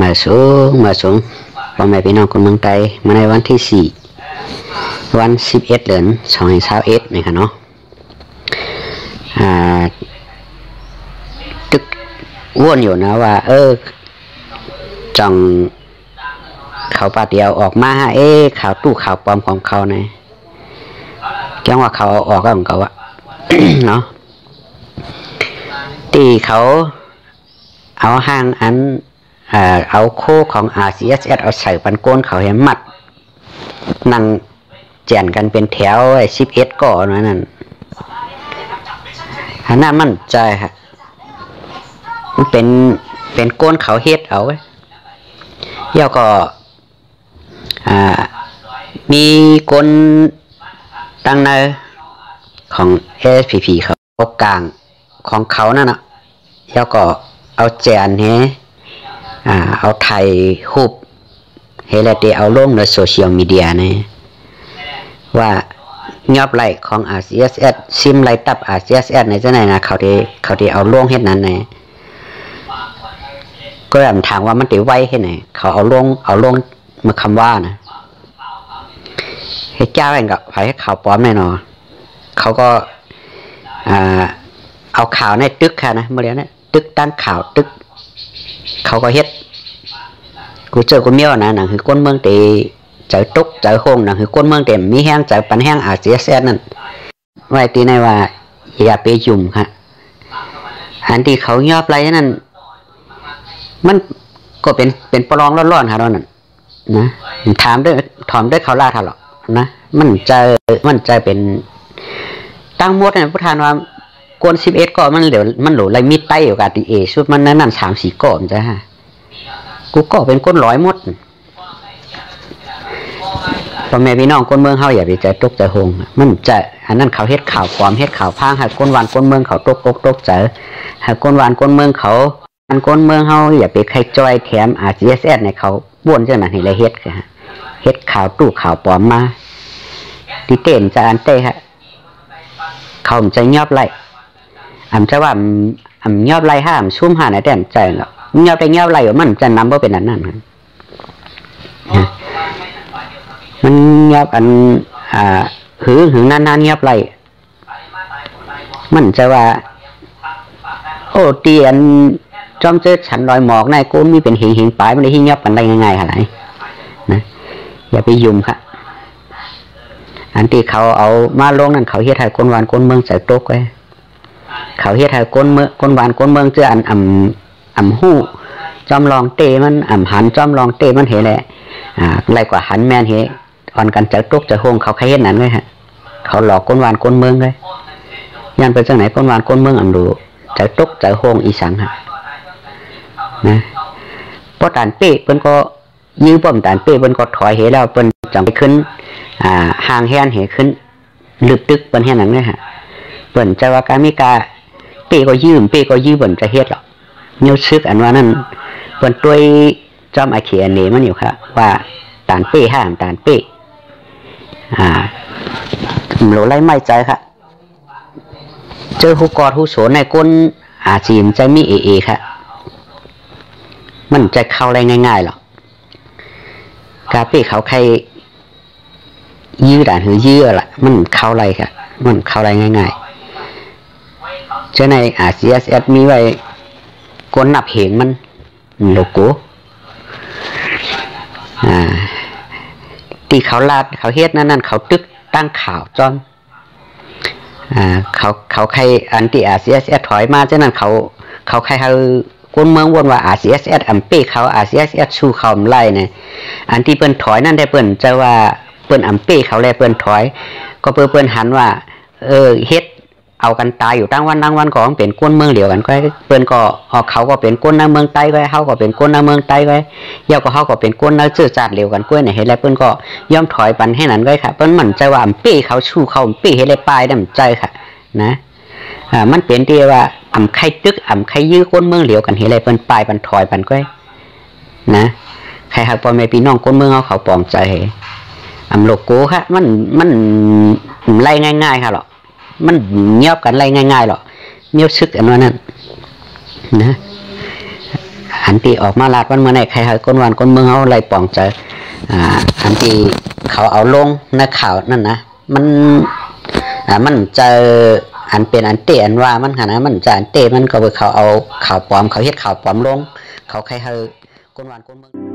มาสูงมาสูงพ่อแม่พี่น้องคนเมืองไทยมาในวันที่สี่วันสิบเอ็ดเดือนสองพันสามเอ็ดนี่ค่ะเนาะอ่าตึกว่นอยู่นะว่า เออจังเขาปาเดียวออกมาเอ๊ข่าวตู้ข่าวปลอมของเขาเนี่ยแกงว่าเขาอาออกก็ของเขาอะเนาะตีเขาเอาห้างอัน เอ่อเอาโคของ RCSS เอาใส่ปันโกนเขาให้มัด นั่งแจนกันเป็นแถวไอ้สิบเอ็ดก่อนนั่นอันนั้นมั่นใจฮะมันเป็นเป็นโกนเขาเฮ็ดเอาเดี๋ยวก็อ่ามีคนตั้งในของ SPP เขากลางของเขานั่นนะแล้วก็เอาแจนเฮอ่า เอาไทยรูปเฮแล้วเดเอาลงในโซเชียลมีเดียนี่ว่ายอบไหลของ RCSS ซิมไหลตับ RCSS ในเจังไหนนะเขาได้เขาได้เอาล่วงเฮ็ดนั้นไงก็แบบถามว่ามันได้ไวเฮ็ดไหนเขาเอาล่วงเอาล่วงมาคำว่านะเฮ็ดเจ้าเองก็ไผให้ข่าวปลอมแน่นอนเขาก็อเอาข่าวในตึกค่ะนะเมื่อเรียนนะตึกตั้งข่าวตึก เขาก็เฮ็ดกูเจอกูเมียวนะหนังคือก้นเมืองตีเจอตุกเจอโฮงหนังคือก้นเมืองเต็มมีแห้งเจอปันแห้งอาเซียเซนั่นไว้ตีในว่าอย่าไปยุ่มฮะอันที่เขายอบไรนั่นมันก็เป็นเป็นปลองร้อนๆค่ะตอนนั้นนะถามด้วยถามด้วยเขาล่าทะเลาะนะมันใจมันใจเป็นตั้งมดนี่ยพุทธานว่า กวนสิบเอ็ดก็มันเหลือมันหลูไรมีไตอยู่กับดีเอชุดมันนั่นนั่นสามสี่ก้อนจ้ะฮะกูก็เป็นก้นร้อยหมดพ่อแม่พี่น้องก้นเมืองเฮาอย่าไปใจตกใจหงมันจะอันนั้นเขาเฮ็ดข่าวความเฮ็ดข่าวพางหากก้นวานก้นเมืองเขาตกตกตกใจหากก้นวานก้นเมืองเขาอันก้นเมืองเฮาอย่าไปใครจอยแถมอาจีเอสเอสในเขาบ้วนจังนั้นให้เลยเฮ็ดค่ะเฮ็ดข่าวตู้ข่าวปลอมมาที่เต้นจะอันเต้ฮะเขาจะยอบไล่ อำจะว่าอำยอบไล่ห้ามชุ่มหาในแต่ใจเนาะยอบไปยอบไล่มันจะนำว่าเป็นอันนั้นมันยอบอัน อ่าหือหือนานๆยอบไล่มันจะว่า โอ้เตียนจอมเจอฉันลอยหมอกในกูมีเป็นหิงหิงปลายมันได้หิงยอบกันได้ง่ายๆขนาดไหนะอย่าไปยุ่มค่ะอันที่เขาเอามาลงนั่นเขาเฮ็ดให้คนวานคนเมืองใส่โตกไว้ เขาเฮ็ดให้คนเมื่องคนหวานคนเมืองเจออันอ่ำอ่ำหู้จอมลองเตมันอ่ำหันจอมลองเตมันเห็นแหละอ่าไรกว่าหันแมนเฮอ่อนกันจะตกจะโฮงเขาใครเฮ็ดนั้นไว้ฮะ เขาหลอกคนหวานคนเมืองเลยยันไปจังไหนคนหวานคนเมืองอ่ำดูจะตกจะโฮงอีสังฮะนะพอตานเป้เพิ่นก็ยื้อป้อมตานเป้เพิ่นก็ถอยเหแล้วเพิ่นจังไปขึ้น อ่าห่างแหนเหขึ้นลึกตึกเปิ้นแห่นั้นเลยฮะเปิ้นจะว่าการมีกา เป้ก็ยืมเป้ก็ยืมเปิ้นจะเฮ็ดหรอกนิ้วซึกอันว่านั้นเป็นตัวยจอมอาเขียนนี่มันอยู่ค่ะ ว่าตานเป้ห้ามตานเป้อ่าหลไล่ไม่ใจค่ะ เจอฮูกอดฮูโสในก้นอาจีนใจมีเอเอค่ะ มันจะเข้าอะไรง่ายๆหรอกกาเป้เขาใครยื้อด่านหรือยื้อละมันเข้าอะไรค่ะ มันเข้าอะไรง่าย ๆ เจ้าในอาเซียสมีไว้กนนับเหงมันโลโก้อ่าที่เขาลาดเขาเฮ็ดนั่นนั่นเขาตึกตั้งข่าวจอมอ่าเขาเขาใครอันที่อาเซียสถอยมาเจ้านั้นเขาเขาใครเขาคนเมืองวนว่าอาเซียสอัมเป้เขาอาเซียสชูเขาไล่เนี่ยอันที่เปิ้นถอยนั่นได้เปิ้นจะว่าเปิ้นอำเป้เขาแลเปิ้นถอย ก็เปิ้นเปิ้นหันว่า เออเฮ็ด เอากันตายอยู่ตั้งวันตั้งวันก็เป็นก้นเมืองเดียวกันก็เปิ้นก็เขาก็เป็นก้นในเมืองใต้ก็เฮาก็เป็นก้นในเมืองใต้ก็เยาก็เฮาก็เป็นก้นในชื่อจาดเดียวกันก้วยเนี่ยเฮ็ดแล้วเปิ้นก็ย่อมถอยปันให้นั้นก็ค่ะเปิ้นมันใจว่าอำเป้เขาชู้เขาอำเป้เฮ็ดเลยปลายนำใจค่ะ นะอ่ามันเป็นที่ว่าอ่ำไข่ตึกอำไข่ยื้อก้นเมืองเดียวกันเฮ็ดเลยเปิ้นปลายปันถอยปันก็นะใครหากพ่อแม่พี่น้องก้นเมืองเขาเขาปองใจอำโลโก้ค่ะ มันมันไล่ง่ายๆค่ะหรอก มันเงียบกันไล่ง่ายๆหรอกเงียบซึกอันว่านั้นนะอันที่ออกมาลาดวันเมื่อไหนใครเฮาก้นวันก้นเมืองเฮาไล่ปองเจออ่าอันที่เขาเอาลงในข่าวนั่นนะมันอ่ามันเจออันเป็นอันเตอันว่ามันขนาดมันจะอันเตมันก็ไปเขาเอาข่าวปลอมเขาเฮ็ดข่าวปลอมลง เขาใครเฮาก้นวันก้นเมือง